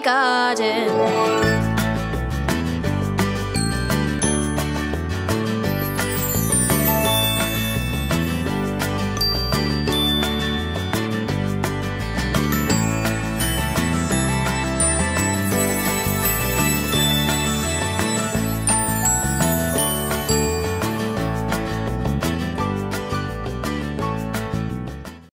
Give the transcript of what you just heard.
garden.